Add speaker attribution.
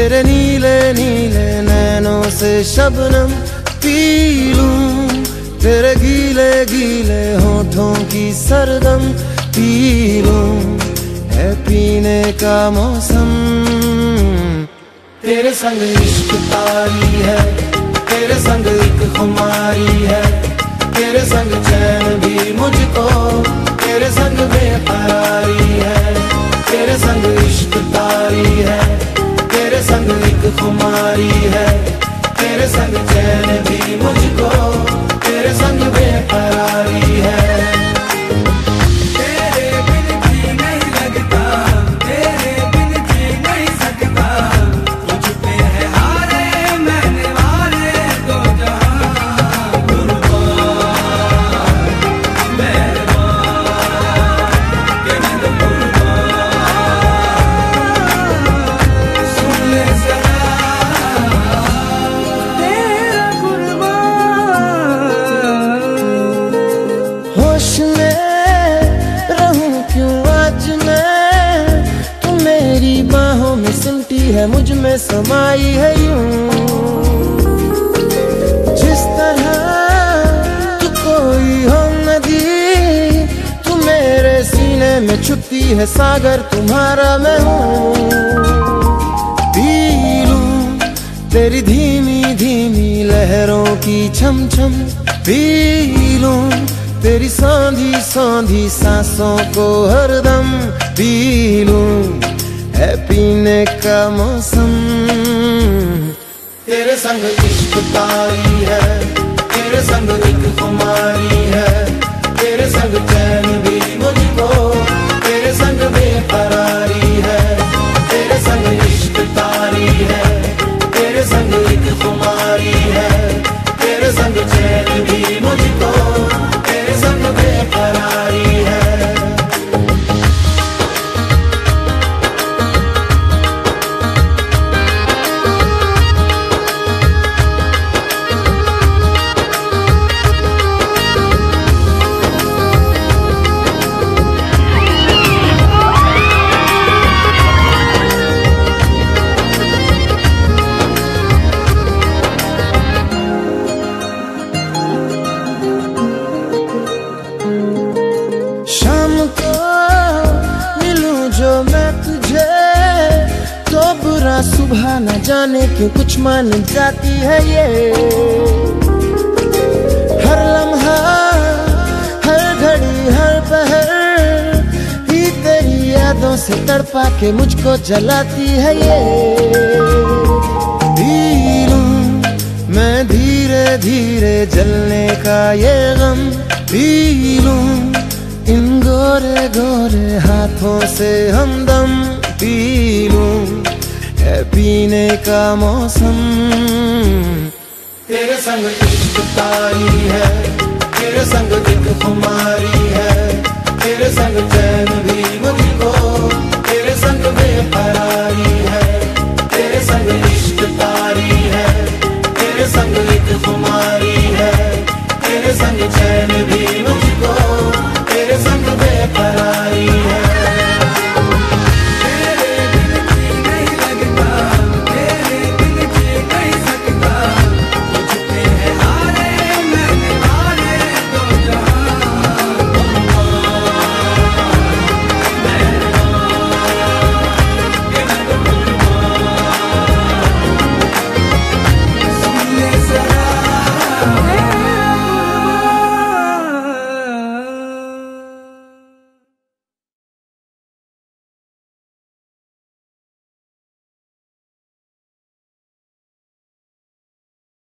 Speaker 1: तेरे नीले नीले नैनों से शबनम पी लूँ। तेरे गीले गीले होठों की सरदम पी लूँ। है पीने का मौसम। तेरे संग इश्क तारी है, तेरे संग एक खुमारी है। तेरे संग चैन भी मुझको, तेरे संग बेकरारी है। तेरे संग इश्क तारी है खुमारी है। में समाई है यूँ। जिस तरह तू कोई हो नदी, तू मेरे सीने में छुपती है सागर, तुम्हारा मैं हूँ। तेरी धीमी धीमी लहरों की छम छम पी लूँ तेरी सांधी सांधी सांसों को हरदम। पी लूँ है पीने का मौसम। तेरे संग इश्क तारी है, तेरे संग एक कुमारी है, तेरे संग चैन सुबह न जाने क्यों कुछ मान जाती है ये। हर लम्हा, हर घड़ी, हर पहर ही तेरी यादों से तड़पा के मुझको जलाती है ये। लूँ मैं धीरे धीरे जलने का ये गम। लूँ इन गोरे गोरे हाथों से हमदम। पीने का मौसम। तेरे संग इश्क तारी है तेरे संग एक खुमारी।